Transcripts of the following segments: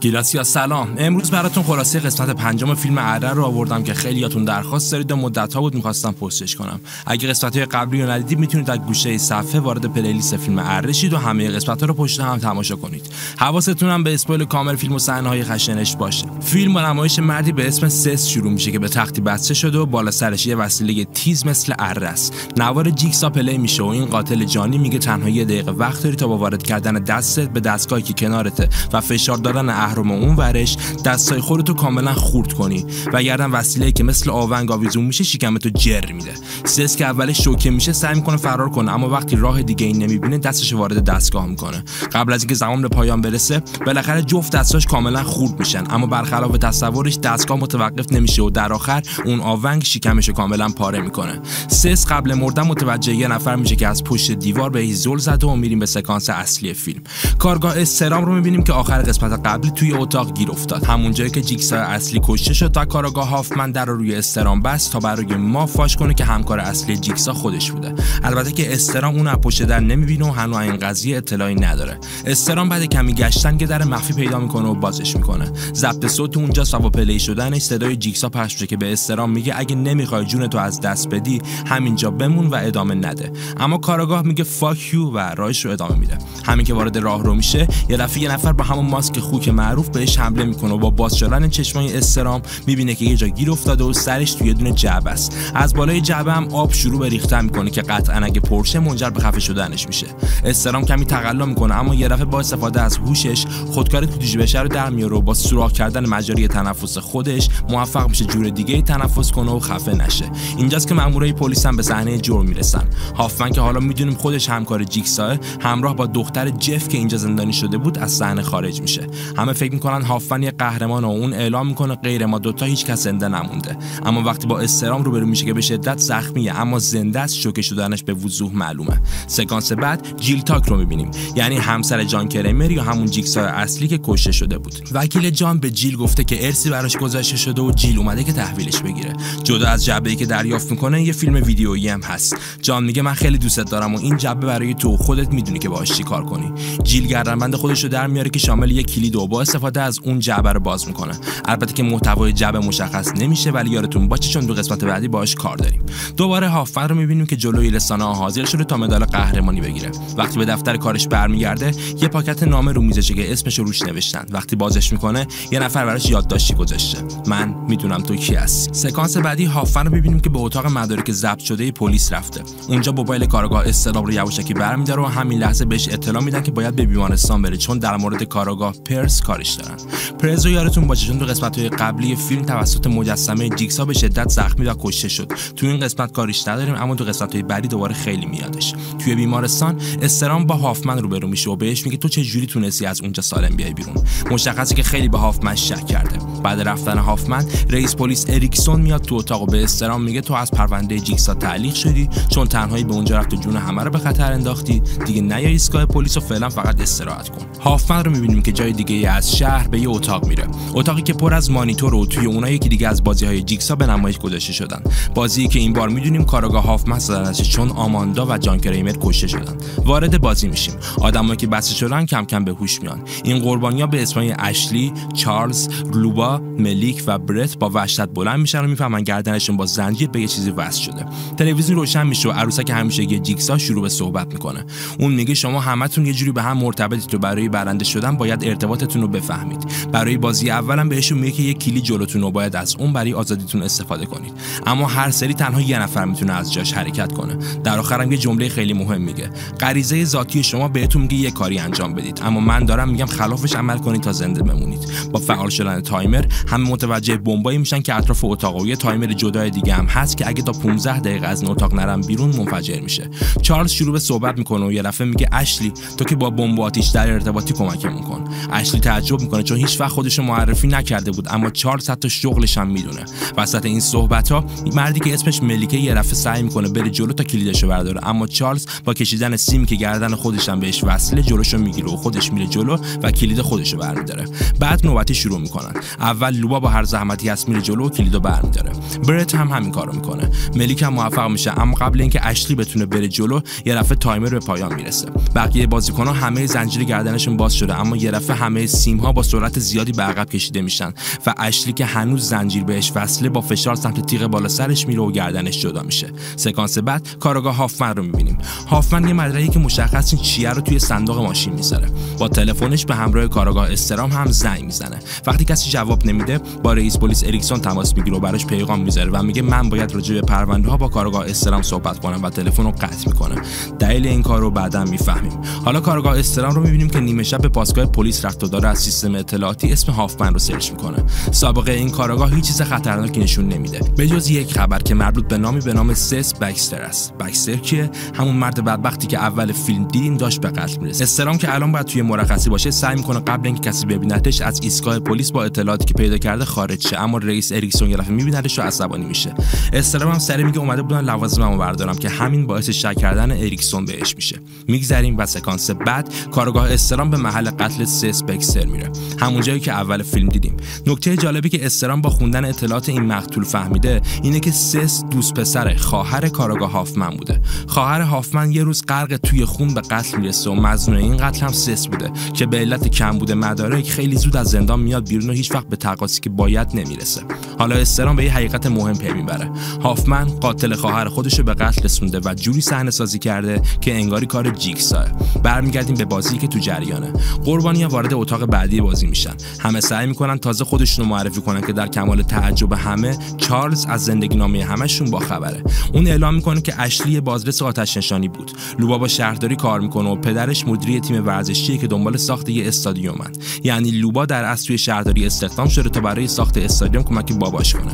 گیلاسیا سلام. امروز براتون خلاصه قسمت پنجم فیلم اره رو آوردم که خیلیاتون درخواست دارید و مدت ها بود می‌خواستم پستش کنم. اگه قسمت های قبلی رو ندیدید می‌تونید از گوشه صفحه وارد playlist فیلم اره شید و همه قسمت ها رو پشت هم تماشا کنید. حواستون هم به spoil کامل فیلم و صحنه های خشنش باشه. فیلم با نمایش مردی به اسم سس شروع میشه که به تختی بسته شده و بالا سرش یه وسیله تیز مثل اره است. نوار جیکسا play میشه و این قاتل جانی میگه تنها یه دقیقه وقت داری تا با وارد کردن دستت به دستگاهی که کنارته و فشار دادن اهرم اون ورش دستای خودتو کاملا خورد کنی. و گردن وسیله که مثل آونگ آویزون میشه شکمتو جر میده. سس که اولش شوکه میشه سعی می‌کنه فرار کنه. اما وقتی راه دیگه این نمی‌بینه دستش وارد دستگاه می‌کنه. قبل از اینکه زمان به پایان برسه بالاخره جفت دستاش کاملا خورد میشن. اما برخلاف تصورش دستگاه متوقف نمیشه و در آخر اون آونگ شکمش کاملا پاره می‌کنه. سس قبل مردن متوجه یه نفر میشه که از پشت دیوار به زل زده و میریم به سکانس اصلی فیلم. کارگاه استرام رو می‌بینیم که آخر قسمت توی اتاق گیر افتاد. همون جایی که جیکسا اصلی کشته شد تا کاراگاه هافمن در رو روی استرام بست تا برای ما فاش کنه که همکار اصلی جیکسا خودش بوده. البته که استرام اون از در نمی‌بینه و هنوز این قضیه اطلاعی نداره. استرام بعد کمی گشتن که در مخفی پیدا می‌کنه و بازش می‌کنه. ضبط صوت اونجا و پلی شدنش صدای جیکسا پخش میشه که به استرام میگه اگه نمی‌خوای جون تو از دست بدی همینجا بمون و ادامه نده. اما کاراگاه میگه فاک یو و راهش رو ادامه میده. همین که وارد راه رو میشه یه دفعه یه نفر با همون ماسک خوک معروف بهش حمله می‌کنه و با باز شدن چشمای استرام می‌بینه که یه جا گیر افتاده و سرش توی دونه جعبه است. از بالای جعبه هم آب شروع به ریختن می‌کنه که قطعا اگه پرشه منجر به خفه شدنش میشه. استرام کمی تقلا می‌کنه اما یه دفعه با استفاده از هوشش خودکار تو بشه رو در میاره و با سوراخ کردن مجاری تنفس خودش موفق میشه جور دیگه تنفس کنه و خفه نشه. اینجاست که مامورای پلیس هم به صحنه جرم می‌رسن. هافمن که حالا می‌دونیم خودش همکار جیکسا همراه با دختر جف که اینجا زندانی شده بود از صحنه خارج میشه. همه فکر می‌کنن هافمن یه قهرمان و اون اعلام می‌کنه غیر ما دوتا هیچ کس زنده نمونده. اما وقتی با استرام روبرو میشه که به شدت زخمیه اما زنده است شوکه شدنش به وضوح معلومه. سکانس بعد جیل تاک رو می‌بینیم. یعنی همسر جان کرمر یا همون جیکسا اصلی که کشته شده بود. وکیل جان به جیل گفته که ارسی براش گذاشته شده و جیل اومده که تحویلش بگیره. جدا از جعبه که دریافت می‌کنه یه فیلم ویدیویی هم هست. جان میگه من خیلی دوستت دارم و این جعبه برای تو خودت می‌دونی که باهاش چیکار کنی. جیل گردنبند خودش رو در میاره که شامل یک کلید و استفاده از اون جعبه رو باز می‌کنه. البته که محتوای جعبه مشخص نمیشه ولی یارتون باشه چون دو قسمت بعدی باهاش کار داریم. دوباره هافمن رو می‌بینیم که جلوی رسانه ها حاضر شده تا مدال قهرمانی بگیره. وقتی به دفتر کارش برمیگرده یه پاکت نامه رو میزشه که اسمش روش نوشتن. وقتی بازش می‌کنه یه نفر براش یادداشتی گذاشته. من می‌دونم تو کی هستی. سکانس بعدی هافمن رو می‌بینیم که به اتاق مدارک ضبط شده پلیس رفته. اونجا موبایل کارگاه استلام رو یواشکی برمیداره و همین لحظه بهش اطلاع میدن که باید به بیمارستان بره چون در مورد کارگاه پرس کارش دارن. پرز رو یادتون باشه چون تو قسمت های قبلی فیلم توسط مجسمه جیکسا به شدت زخمی و کشته شد. تو این قسمت کارش نداریم اما تو قسمت های بعدی دوباره خیلی میادش. توی بیمارستان استرام با هافمن روبرو میشه و بهش میگه تو چه جوری تونستی از اونجا سالم بیای بیرون؟ مشخصه که خیلی به هافمن شک کرده. بعد رفتن هافمن رئیس پلیس اریکسون میاد تو اتاق و به استرام میگه تو از پرونده جیکسا تعلیق شدی چون تنهایی به اونجا رفت جون همه رو به خطر انداختی. دیگه نیا ایستگاه پلیس و فعلا فقط استراحت کن. هافمن رو می‌بینیم که جای دیگه از شهر به یه اتاق میره. اتاقی که پر از مانیتور و توی اونایی یکی دیگه از بازی های جیکسا به نمایش گذاشته شدن. بازی که این بار می‌دونیم کاراگاه هافمن زدنش چون آماندا و جان کریمر کشته شدن. وارد بازی میشیم. آدمایی که بسته شدن کم کم به هوش میان. این قربانیا به اسمای اشلی چارلز لوبا ملیک و برت با وحشت بلند میشن و می‌فهمن گردنشون با زنجیر به یه چیزی وصل شده. تلویزیون روشن میشه و عروسک همیشه یه جیکسا شروع به صحبت می‌کنه. اون میگه شما همتون یه جوری به هم مرتبطید و برای برنده شدن باید ارتباطتون رو بفهمید. برای بازی اولم بهشون میگه که یه کلی جلوتون رو باید از اون برای آزادیتون استفاده کنید. اما هر سری تنها یه نفر می‌تونه از جاش حرکت کنه. در آخرم یه جمله خیلی مهم میگه. غریزه ذاتی شما بهتون میگه یه کاری انجام بدید. اما من دارم میگم خلافش عمل کنید تا زنده بمونید. با فعال شدن تایمر همه متوجه بمبایی میشن که اطراف اتاق و یه تایمر جدای دیگه هم هست که اگه تا 15 دقیقه از اتاق نرم بیرون منفجر میشه. چارلز شروع به صحبت می‌کنه و یه دفعه میگه اشلی تو که با بمب آتیش در ارتباطی کمکمون کن. اشلی تعجب می‌کنه چون هیچ وقت خودش معرفی نکرده بود اما چارلز حتی شغلش هم می‌دونه. وسط این صحبت ها مردی که اسمش ملیکه یه دفعه سعی می‌کنه بره جلو تا کلیدشو برداره اما چارلز با کشیدن سیمی که گردن خودش هم بهش وصله جلوشو می‌گیره و خودش میره جلو و کلید خودشو برمیداره بعد نوبتی شروع می‌کنن. اول لوبا با هر زحمتی هست میره جلو و کلیدو برمیداره برت هم همین کارو می‌کنه. ملیک هم موفق میشه اما قبل اینکه اشلی بتونه بره جلو یه دفعه تایمر به پایان می‌رسه. بقیه بازیکن‌ها همه زنجیر گردنشون باز شده اما یه دفعه همه تیمها با سرعت زیادی به عقب کشیده میشن و اشلی که هنوز زنجیر بهش وصله با فشار سمت تیغ بالا سرش میره و گردنش جدا میشه. سکانس بعد کارآگاه هافمن رو می‌بینیم. هافمن یه مدرکی که مشخص نیست چیه رو توی صندوق ماشین می‌ذاره. با تلفنش به همراه کارآگاه استرام هم زنگ می‌زنه. وقتی کسی جواب نمیده با رئیس پلیس اریکسون تماس می‌گیره و براش پیغام می‌ذاره و میگه من باید راجع به پرونده ها با کارآگاه استرام صحبت کنم و تلفن رو قطع می‌کنه. دلیل این کار رو بعدا می‌فهمیم. حالا کارآگاه استرام رو می‌بینیم که نیمه شب به پاسگاه پلیس رفته و داره از سیستم اطلاعاتی اسم هافمن رو search می‌کنه. سابقه این کارآگاه هیچ چیز خطرناکی نشون نمیده. به جز یک خبر که مربوط به نامی به نام سس بکستر است. بکستر کیه؟ همون مرد بدبختی که اول فیلم دیدیم داشت به قتل می‌رسه استرام که الان باید توی مرخصی باشه سعی می‌کنه قبل اینکه کسی ببینتش از ایستگاه پلیس با اطلاعاتی که پیدا کرده خارج شه. اما رئیس اریکسون یه دفعه میبینتش و عصبانی میشه. استرام هم سریع میگه اومده بودن لوازممو بردارم که همین باعث شک کردن اریکسون بهش میشه. میگذریم و سکانس بعد کارآگاه استرام به محل قتل سس بکستر میره. همون جایی که اول فیلم دیدیم. نکته جالبی که استرام با خوندن اطلاعات این مقتول فهمیده اینه که سس دوست پسر خواهر کارآگاه هافمن بوده. خواهر هافمن یه روز غرق توی خون به قتل می‌رسه و مظنون این قتل هم سس بوده که به علت کمبود مدارک خیلی زود از زندان میاد بیرون و هیچ وقت به تقاصی که باید نمی‌رسه. حالا استرام به یه حقیقت مهم پی می‌بره. هافمن قاتل خواهر خودش رو به قتل رسونده و جوری صحنه سازی کرده که انگاری کار جیکساه برمیگردیم به بازی که تو جریانه. قربانی وارد اتاق بعدی بازی میشن. همه سعی می‌کنن تازه خودشون رو معرفی کنن که در کمال تعجب همه چارلز از زندگی نامه همشون با خبره. اون اعلام می‌کنه که اشلی بازرس آتش نشانی بود. لوبا با شهرداری کار می‌کنه و پدرش مدیری تیم ورزشی که دنبال ساخت یه استادیومن. یعنی لوبا در اصل توی شهرداری استخدام شده تا برای ساخت استادیوم کمک باباش کنه.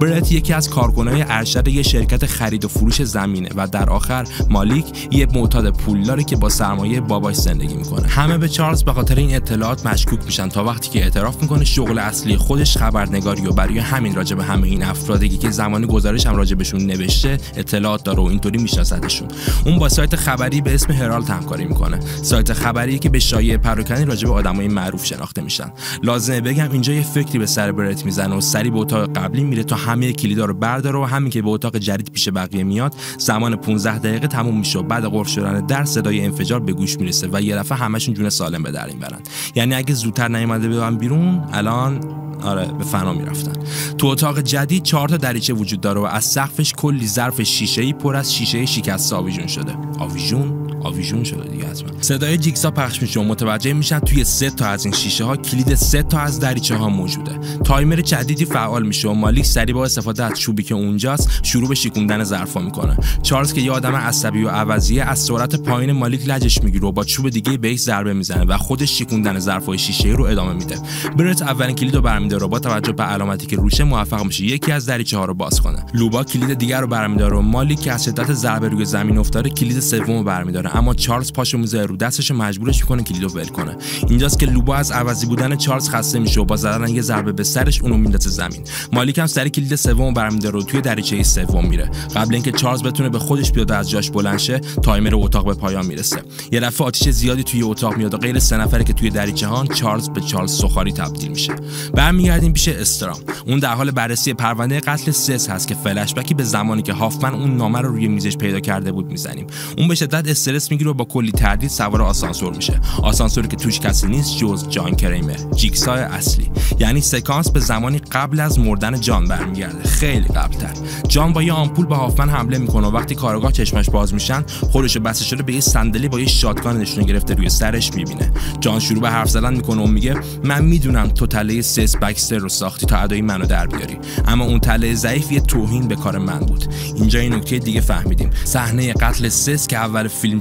برت یکی از کارکنای ارشد یه شرکت خرید و فروش زمینه و در آخر مالیک یه معتاد پولداری که با سرمایه باباش زندگی می‌کنه. همه به چارلز به خاطر این اطلاعات مشکوک میشن تا وقتی که اعتراف می‌کنه شغل اصلی خودش خبرنگاری و برای همین راجع به همه این افرادی که زمانی گزارش هم راجع بهشون نوشته اطلاعات داره و اینطوری میشناسدشون اون با سایت خبری به اسم هرالد همکاری می‌کنه. سایت خبری که به شایعه پراکنی راجع به آدمای معروف شناخته میشن. لازمه بگم اینجا یه فکری به سر برت می‌زنه و سری به اتاق قبلی میره تا همه کلیدا رو برداره و همین که به اتاق جدید پیش بقیه میاد زمان 15 دقیقه تموم میشه و بعد قرف شدن در صدای انفجار به گوش می‌رسه و یه دفعه همشون جون سالم به در می‌برن. یعنی اگه زودتر نیومده بدن بیرون الان آره به فنا می‌رفتن. تو اتاق جدید چهار تا دریچه وجود داره و از سقفش کلی ظرف شیشه ای پر از شیشه شکست آویژون شده. آویژون؟ آویژون شده دیگه حتما. صدای جیکسا پخش میشه و متوجه میشن توی سه تا از این شیشه ها کلید سه تا از دریچه ها موجوده. تایمر جدیدی فعال میشه و مالیک سری با استفاده از چوبی که اونجاست شروع به شیکوندن ظرفا می‌کنه. چارلز که یه آدم عصبی و عوضیه از سرعت پایین مالیک لجش می‌گیره و با چوب دیگه بهش ضربه می‌زنه و خودش شیکوندن ظرفای شیشه رو ادامه میده. برت اولین کلید رو برمیداره با توجه به علامتی که روشه موفق میشه یکی از دریچه ها رو باز کنه. لوبا کلید دیگر رو برمیداره و مالیک که از شدت ضربه روی زمین افتاده کلید سوم رو برمیداره. اما چارلز پاشو می‌ذاره رو دستش مجبورش می‌کنه کلیدو ول کنه. اینجاست که لوبا از عوضی بودن چارلز خسته میشه و با زدن یه ضربه به سرش اونو میندازه زمین. مالیک هم سری کلید سوم برمیداره و توی دریچه سوم میره. قبل اینکه چارلز بتونه به خودش بیاد از جاش بلند شه تایمر اتاق به پایان می‌رسه. یه دفعه آتش زیادی توی اتاق میاد و غیر سه نفره که توی دریچه هان چارلز به چارلز سخاری تبدیل میشه. برمیگردیم پیش استرام. اون در حال بررسی پرونده قتل سس هست که فلش به زمانی که هافمن اون نامه رو روی میزش پیدا کرده بود می‌زنیم. اون به شدت استرس می‌گیره و با کلی تردید سوار آسانسور میشه. آسانسوری که توش کسی نیست جز جان کریمر جیکسای اصلی. یعنی سکانس به زمانی قبل از مردن جان برمیگرده. خیلی قبلتر. جان با یه آمپول به هافمن حمله می‌کنه و وقتی کارگاه چشمش باز میشن خودش بسته شده به یه صندلی با یه شاتگان نشونه گرفته روی سرش می‌بینه. جان شروع به حرف زدن می‌کنه و میگه من می‌دونم تو تله سس بکستر رو ساختی تا ادای منو در بیاری. اما اون تله ضعیف یه توهین به کار من بود. اینجا این نکته دیگه فهمیدیم. صحنه قتل سس که اول فیلم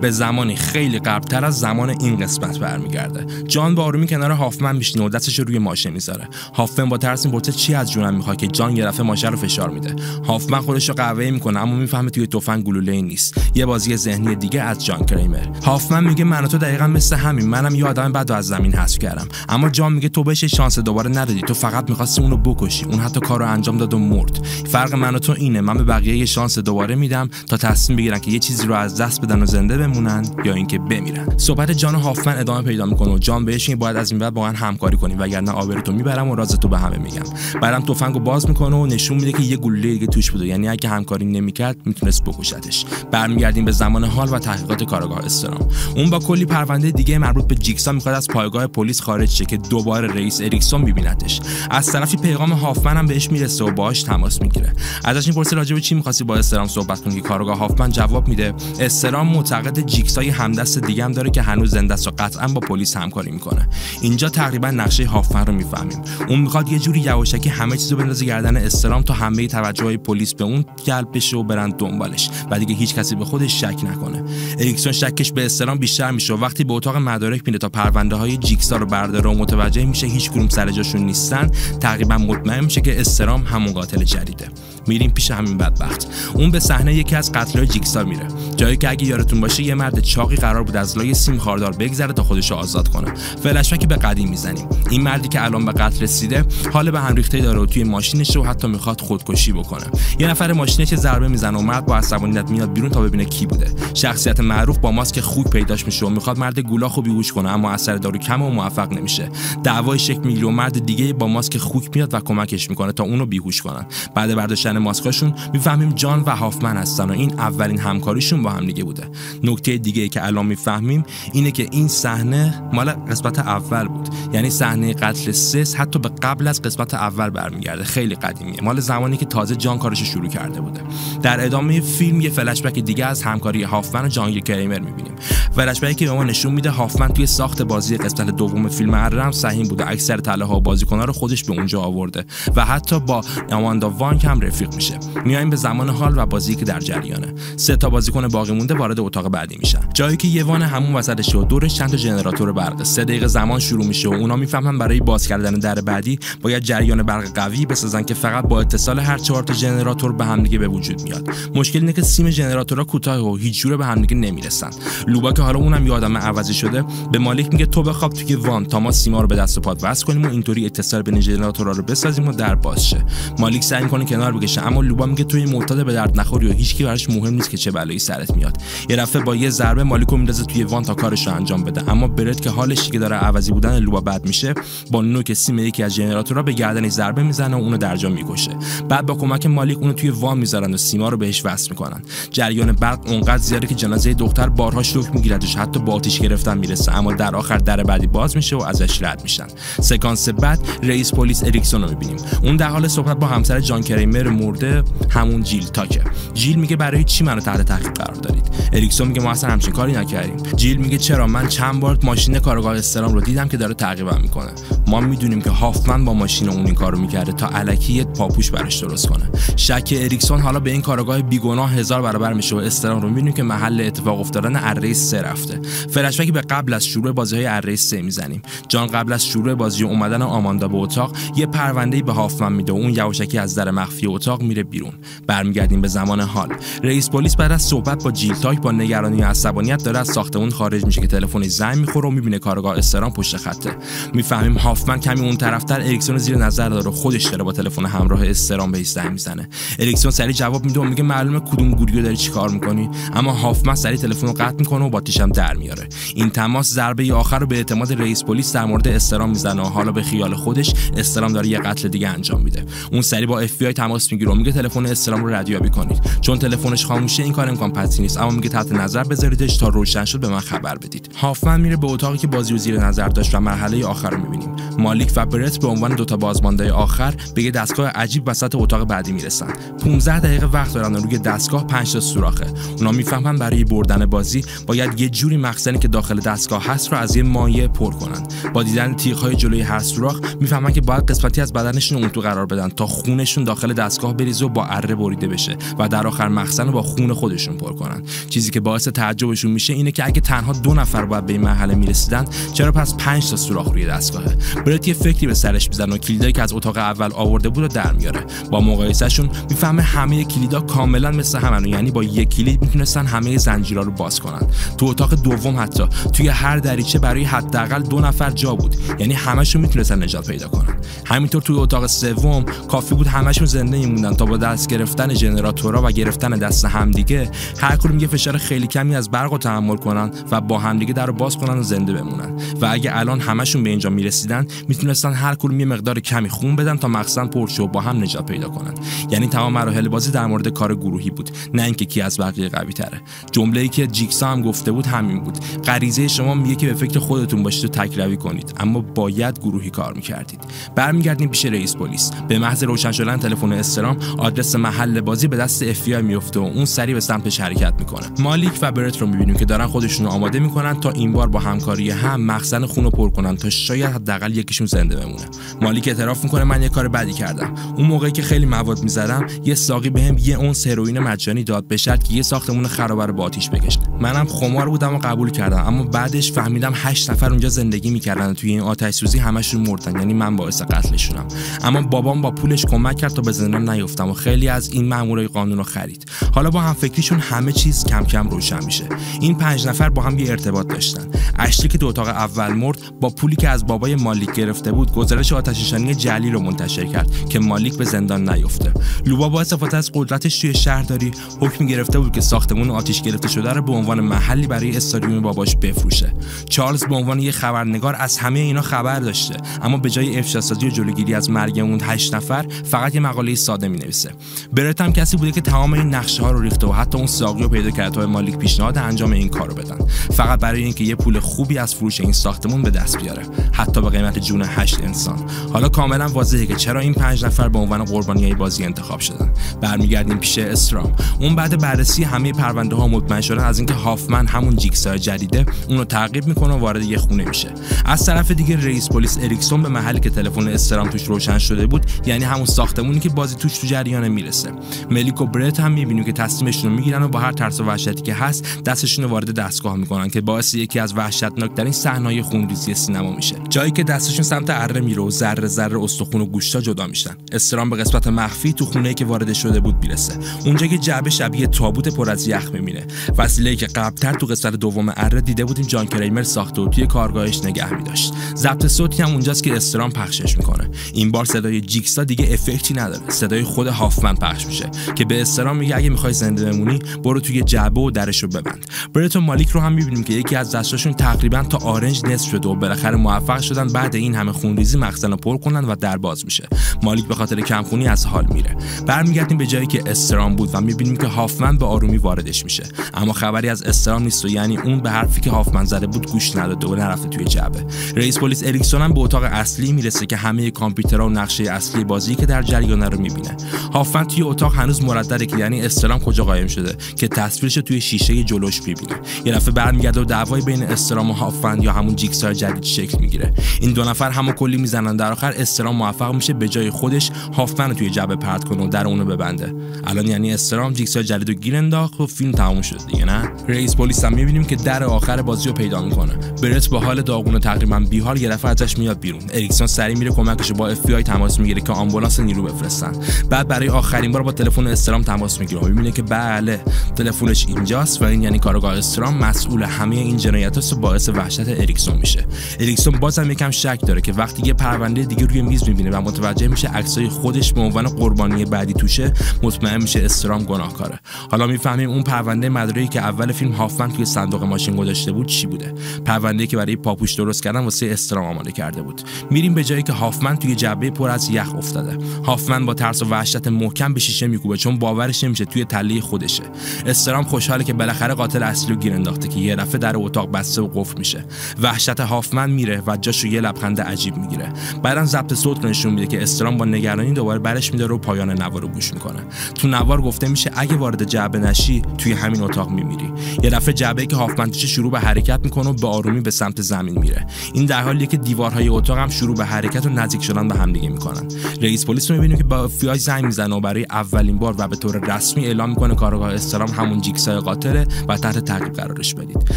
به زمانی خیلی قبلتر از زمان این قسمت برمیگرده. جان با آرومی کنار هافمن میشینه و دستش رو روی ماشه می‌ذاره. هافمن با ترس می‌پرسه چی از جونم می‌خواد که جان یه دفعه ماشه رو فشار میده. هافمن خودش رو قهوه می‌کنه اما می‌فهمه توی تفنگ گلوله نیست. یه بازی ذهنی دیگه از جان کریمر. هافمن میگه من تو دقیقا مثل همین منم یه آدم بعد از زمین حذف کردم. اما جان میگه تو بهش شانس دوباره ندادی. تو فقط می‌خواستی اونو بکشی. اون حتی کارو انجام داد و مرد. فرق من و تو اینه. من به بقیه یه شانس دوباره میدم تا تصمیم بگیرن که یه چیزی رو از دست بدن و زنده بمونن یا اینکه بمیرن. صحبت جان هافمن ادامه پیدا می‌کنه و جان بهش باید از این بعد با من همکاری کنی وگرنه آبرتو می‌برم و رازتو به همه میگم. بعدم تفنگو باز می‌کنه و نشون میده که یه گلوله دیگه توش بوده. یعنی اگه همکاری نمی‌کرد می‌تونست بکشتش. برمیگردیم به زمان حال و تحقیقات کارگاه استرام. اون با کلی پرونده دیگه مربوط به جیکسا می‌خواد از پایگاه پلیس خارج شه که دوباره رئیس اریکسون میبینتش از طرفی پیغام هافمن هم بهش می‌رسه و باهاش تماس می‌گیره. ازش این پرسه راجع به چی می‌خواستی با استرام صحبت کنی؟ که کارگاه هافمن جواب میده. استرام معتقد جیکسای همدست دیگه هم داره که هنوز زنده است و قطعا با پلیس همکاری می‌کنه. اینجا تقریبا نقشه هافمن رو می‌فهمیم. اون می‌خواد یه جوری یواشکی همه چیزو بندازه گردن استرام تا همه توجه پلیس به اون جلب بشه و برن دنبالش. و دیگه هیچ کسی به خودش شک نکنه. اریکسون شکش به استرام بیشتر میشه وقتی به اتاق مدارک میره تا پرونده های جیکسا رو برداره و متوجه میشه هیچ کدوم سر جاشون نیستن تقریبا مطمئن میشه که استرام همون قاتل جدیده. میریم پیش همین بدبخت. اون به صحنه یکی از قتل‌های جیکسا میره. جایی که اگه یادتون باشه یه مرد چاقی قرار بود از لای سیم خاردار بگذره تا خودش آزاد کنه. فلشبک به قدیم می‌زنیم. این مردی که الان به قتل رسیده حال به هم ریخته داره و توی ماشینش رو حتی می‌خواد خودکشی بکنه. یه نفر ماشینش ضربه می‌زنه و مرد با عصبانیت میاد بیرون تا ببینه کی بوده. شخصیت معروف با ماسک خوک پیداش میشه و می‌خواد مرد گولاخو خوبی بیهوش کنه اما اثر دارو کم و موفق نمیشه. دعوای شک می‌گیره و مرد دیگه با ماسک خوک میاد و کمکش می‌کنه تا اونو بیهوش کنن. بعد برداشتن ماسکاشون می‌فهمیم جان و هافمن هستن و این اولین همکاریشون با هم دیگه بوده. نکته دیگه که الان می‌فهمیم اینه که این صحنه مال قسمت اول بود. یعنی صحنه قتل سس حتی به قبل از قسمت اول برمیگرده. خیلی قدیمیه. مال زمانی که تازه جان کارش شروع کرده بوده. در ادامه فیلم یه فلشبک دیگه از همکاری هافمن و جان کریمر می‌بینیم. فلشبکی که به ما نشون میده هافمن توی ساخت بازی قسمت دوم فیلم ارم سهیم بوده. اکثر طلاها و بازیکن‌ها رو خودش به اونجا آورده و حتی با اماندا وانک هم رفیق میشه. میایم به زمان حال و بازی که در جریانه. سه تا بازیکن باقی مونده وارد اتاق بعدی میشن. جایی که یه همون وسطش و دورش چند تا ژنراتور برق. سه دقیقه زمان شروع میشه و اونا می‌فهمن برای باز کردن در بعدی باید جریان برق قوی بسازن که فقط با اتصال هر چهار تا ژنراتور به هم دیگه به وجود میاد. مشکل اینه که سیم ژنراتورها کوتاه و هیچ جوره به هم دیگه نمی‌رسن. لوبا که حالا اونم یه آدم عوضی شده به مالک میگه تو بخواب توی وان تا ما سیما رو به دست و پات وصل کنیم و اینطوری اتصال بین ژنراتورها رو بسازیم و در باز شه. مالک سعی می‌کنه کنار بکشه اما لوبا میگه تو این معتاد به درد نخوری و هیچکی براش مهم نیست که چه بلایی سرت میاد. یه دفعه با یه ضربه مالکو میندازه توی وان تا کارش رو انجام بده. اما برت که حالش دیگه داره عوضی بودن لوبا بد میشه با نوک سیم یکی از ژنراتورها به گردنش ضربه می‌زنه و اونو در جا می‌کشه. بعد با کمک مالک اونو توی وان می‌ذارن و سیما رو بهش وصل می‌کنن. جریان برق اونقدر زیاده که جنازه دختر بارها شوک میگیردش حتی با آتیش گرفتن می‌رسه. اما در آخر در بعدی باز میشه و ازش رد میشن. سکانس بعد رئیس پلیس اریکسون رو می‌بینیم. اون در حال صحبت با همسر جان کریمر مرده همون جیل تاکه. جیل میگه برای چی منو تحت تعقیب قرار دارید. اریکسون میگه ما اصلا همچین کاری نکردیم. جیل میگه چرا من چند بار ماشین کارآگاه استرام رو دیدم که داره تعقیبم می‌کنه. ما می‌دونیم که هافمن با ماشین اون این کارو می‌کرده تا الکی پاپوش براش درست کنه. شک اریکسون حالا به این کارآگاه بیگناه هزار برابر میشه و استرام رو می‌بینیم که محل اتفاق افتادن اره سه رفته. فرشبکی به قبل از شروع بازی های اره سه می‌زنیم. جان قبل از شروع بازی اومدن آماندا به اتاق یه پرونده به هافمن میده. و اون یواشکی از در مخفی اتاق میره بیرون. برمیگردیم به زمان حال. رئیس پلیس بعد از صحبت جیل تاک با نگرانی و عصبانیت داره از ساختمون خارج میشه که تلفنش زنگ می‌خوره و می‌بینه کارآگاه استرام پشت خطه. می‌فهمیم هافمن کمی اون طرفتر اریکسون زیر نظر داره خودش داره با تلفن همراه استرام بهش زنگ می‌زنه. اریکسون سری جواب میده و میگه معلومه کدوم گوریو داری چیکار می‌کنی. اما هافمن سری تلفن رو قطع می‌کنه و با تیشم در میاره. این تماس ضربه آخر رو به اعتماد رئیس پلیس در مورد استرام می‌زنه و حالا به خیال خودش استرام داره یه قتل دیگه انجام میده. اون سری با اف تماس می‌گیره و میگه تلفن استرام رو ردیابی کنید. چون تلفنش خاموشه این کار امکان پذیر نیست. اما میگه تحت نظر بذاریدش تا روشن شد به من خبر بدید. هافمن میره به اتاقی که بازی رو زیر نظر داشت و مرحله آخر رو می‌بینیم. مالیک و برت به عنوان دوتا بازمانده آخر به یه دستگاه عجیب وسط اتاق بعدی می‌رسن. 15 دقیقه وقت دارن و روی دستگاه 5 تا سوراخه. اونا می‌فهمن برای بردن بازی باید یه جوری مخزنی که داخل دستگاه هست رو از یه مایع پر کنن. با دیدن تیغ‌های جلوی هر سوراخ می‌فهمن که باید قسمتی از بدنشون اون تو قرار بدن تا خونشون داخل دستگاه بریزه و با اره بریده بشه و در آخر مخزن رو با خون خودشون پر کنن چیزی که باعث تعجبشون میشه اینه که اگه تنها دو نفر باید به این مرحله می‌رسیدن چرا پس 5 تا سوراخ روی دستگاهه برت یه فکری به سرش می‌زنه و کلیدایی که از اتاق اول آورده بود رو در میاره. با مقایسهشون می‌فهمه همه کلیدا کاملا مثل همن یعنی با یک کلید می‌تونستن همه زنجیرا رو باز کنن. تو اتاق دوم حتی توی هر دریچه برای حداقل دو نفر جا بود. یعنی همشون می‌تونستن نجات پیدا کنن. همینطور توی اتاق سوم کافی بود همشون زنده میموندن تا با دست گرفتن ژنراتورها و گرفتن دست همدیگه هر کدوم یه فشار خیلی کمی از برق رو تحمل کنن و با همدیگه در رو باز کنن و زنده بمونن. و اگه الان همشون به اینجا می‌رسیدن می‌تونستن هر کدوم یه مقدار کمی خون بدن تا مقصد پرشه و با هم نجات پیدا کنن. یعنی تمام مراحل بازی در مورد کار گروهی بود نه اینکه کی از بقیه قوی تره. جمله ای که جیکسا هم گفته بود همین بود. غریزه شما میگه که به فکر خودتون باشید و تکروی کنید اما باید گروهی کار می‌کردید. برمیگردیم پیش رئیس پلیس. به محض روشن شدن تلفن استرام آدرس محل بازی به دست اف میفته و اون سری به سمتش حرکت می‌کنه. مالیک و برت رو می‌بینیم که دارن خودشون رو آماده می‌کنن تا این بار با همکاری هم مخزن خون رو پر کنن تا شاید حداقل یکیشون زنده بمونه. مالیک اعتراف می‌کنه من یه کار بدی کردم. اون موقعی که خیلی مواد می‌زدم یه ساقی بهم به یه اون هروئین مجانی داد به شرط که یه ساختمون خرابه رو با آتیش بکشه منم خمار بودم و قبول کردم اما بعدش فهمیدم هشت نفر اونجا زندگی می‌کردن توی این آتش سوزی همشون مردن. یعنی من باعث قتلشونم. اما بابام با پولش کمک کرد تا به زندان نیفتم و خیلی از این مامورای قانون رو خرید. حالا با هم فکریشون همه چیز کم کم روشن میشه. این پنج نفر با هم یه ارتباط داشتن. اشلی که دو اتاق اول مرد با پولی که از بابای مالیک گرفته بود گزارش آتشنشانی جلی رو منتشر کرد که مالیک به زندان نیفته. لوبا با استفاده از قدرتش توی شهرداری حکم گرفته بود که ساختمون آتیش گرفته شده رو به عنوان محلی برای استادیوم باباش بفروشه. چارلز به عنوان یه خبرنگار از همه اینا خبر داشته. اما به جای افشاسازی و جلوگیری از مرگ اون هشت نفر فقط یه مقاله ساده می نویسه برت هم کسی بوده که تمام این نقشه ها رو ریخته و حتی اون ساقی رو پیدا کرد تا مالیک پیشنهاد انجام این کارو بدن. فقط برای اینکه یه پول خوبی از فروش این ساختمون به دست بیاره. حتی به قیمت جون هشت انسان. حالا کاملا واضحه که چرا این پنج نفر به عنوان قربانی بازی انتخاب شدن. برمیگردیم پیش استرام. اون بعد بررسی همه پرونده ها مطمئن شدن از اینکه هافمن همون جیکسای جدیده اونو تعقیب می‌کنه و وارد یه خونه میشه. از طرف دیگه رئیس پلیس اریکسون به محلی که تلفن استرام توش روشن شده بود یعنی همون ساختمونی که بازی توش تو جریان می‌رسه. ملیک و برت هم می‌بینیم که تصمیمشون رو می‌گیرن و با هر ترس و وحشتی که هست دستشون رو وارد دستگاه می‌کنن که باعث یکی از وحشتناکترین صحنه‌های خونریزی سینما میشه. جایی که دستشون سمت اره میره و ذره ذره استخون و گوشتا جدا میشن. استرام به قسمت مخفی تو خونه که وارد شده بود می‌رسه. اونجا که جعبه شبیه تابوت پر از یخ می‌بینه. وسیله که قبلتر تو قسمت دوم اره دیده بودیم جان کریمر ساخته و توی کارگاهش نگه میداشت. ضبط صوتی هم اونجاست که استرام پخشش می‌کنه. این بار صدای جیکستا دیگه افکتی نداره. صدای خود هافمن پخش میشه که به استرام میگه اگه می‌خوای زنده بمونی برو توی جعبه و درش رو ببند. برت و مالیک رو هم می‌بینیم که یکی از دستاشون تقریبا تا آرنج نصف شده و بالاخره موفق شدن بعد این همه خونریزی مخزن رو پر کنن و در باز میشه. مالیک به خاطر کمخونی از حال میره. برمیگردیم به جایی که استرام بود و می‌بینیم که هافمن به آرومی واردش میشه. اما خبری از استرام نیست و یعنی اون به حرفی که هافمن زده بود گوش نداده و نرفته توی جعبه. رئیس پلیس اریکسون هم به اتاق اصلی می‌رسه که همه کامپیوترها و نقشه اصلی بازی که در جریان رو می‌بینه. هافمن توی اتاق هنوز مردده که یعنی استرام کجا قایم شده که تصویرش توی شیشه جلوش می‌بینه. یه دفعه برمیگرده و دعوای بین استرام و هافمن یا همون جیکسار جدید شکل می‌گیره. این دو نفر همو کلی می‌زنن. در آخر استرام موفق میشه به جای خودش هافمن رو توی جعبه پرت کنه و در اونو ببنده. الان یعنی استرام جیکسار جدید رو گیر انداخت و فیلم تموم شد دیگه نه؟ رئیس پلیس هم می‌بینیم که در آخر بازی رو پیدا می‌کنه. برت با حال داغون و تقریبا بیحال یه دفعه ازش میاد بیرون. اریکسون سری میره کمکش با اف تماس می‌گیره که آمبولانس نیرو بفرستن. بعد برای آخرین بار با تلفن استرام تماس می‌گیره. و می‌بینه که بله تلفنش اینجاست و این یعنی کارگاه استرام مسئول همه این جنایت و باعث وحشت اریکسون میشه. اریکسون بازم یکم شک داره که وقتی یه پرونده دیگه روی میز می‌بینه و متوجه میشه عکسای خودش به عنوان قربانی بعدی توشه مطمئن میشه استرام گناهکاره. حالا می‌فهمیم اون پرونده مدرایی که اول فیلم هافمن توی صندوق ماشین گذاشته بود چی بوده. پرونده که برای پاپوش درست کردن واسه استرام آماده کرده بود. میریم به جایی که هافمن توی جعبه پر از یخ افتاده. هافمن با ترس و وحشت محکم به شیشه میکوبه چون باورش نمیشه توی تله خودشه. استرام خوشحاله که بالاخره قاتل اصلی گیر انداخته که یه دفعه در اتاق بسته و قفل میشه. وحشت هافمن میره و جاشو یه لبخند عجیب می‌گیره. بعدن ضبط صوت نشون میده که استرام با نگرانی دوباره برش میداره و پایان نوار رو گوش می‌کنه. تو نوار گفته میشه اگه وارد جعبه نشی توی همین اتاق میمیری. یه دفعه جعبه که هافمن توش شروع به حرکت می‌کنه و به آرومی به سمت زمین میره. این در حالیه که دیوارهای اتاق هم شروع به حرکت و نزدیک شدن به همدیگه می‌کنن. رئیس پلیس رو که با فیای زنگ می‌زنه و برای اولین بار و به طور رسمی اعلام می‌کنه کارگاه استرام همون جیکسای قاتله و تحت تعقیب قرارش بدید.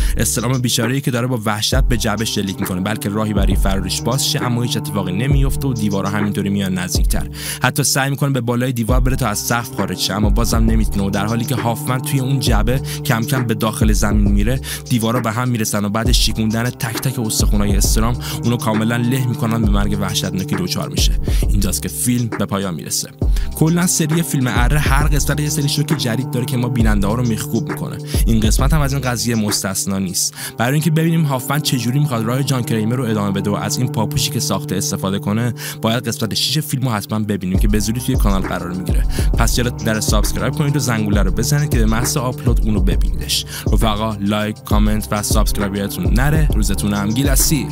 استرام بیچاره‌ای که داره با وحشت به جعبه شلیک می‌کنه بلکه راهی برای فرارش باز شه اما هیچ اتفاقی نمیفته و دیوارها همینطوری میان نزدیکتر. حتی سعی می‌کنه به بالای دیوار بره تا از سقف خارج شه اما بازم نمی‌تونه در حالی که هافمن توی اون جعبه کم کم به داخل زمین میره دیوارا به هم می‌رسن و بعد شیکوندن تک تک استخونای استرام اونو کاملا له می‌کنن به مرگ وحشتناکی دچار میشه. اینجاست که فیلم به پایان می‌رسه. کلا سری فیلم اره هر قسمت یه سری شوک جدید داره که ما بیننده ها رو میخکوب می‌کنه. این قسمت هم از این قضیه مستثنا نیست. برای اینکه ببینیم هافمن چجوری می‌خواد راه جان کریمر رو ادامه بده و از این پاپوشی که ساخته استفاده کنه باید قسمت 6 فیلم رو حتما ببینیم که به زودی توی کانال قرار می‌گیره. پس یادت نره subscribe کنید و زنگوله رو بزنید که به محض آپلود اونو ببینیدش. رفقا لایک کامنت و سابسکرایب نره. روزتون هم گیلسی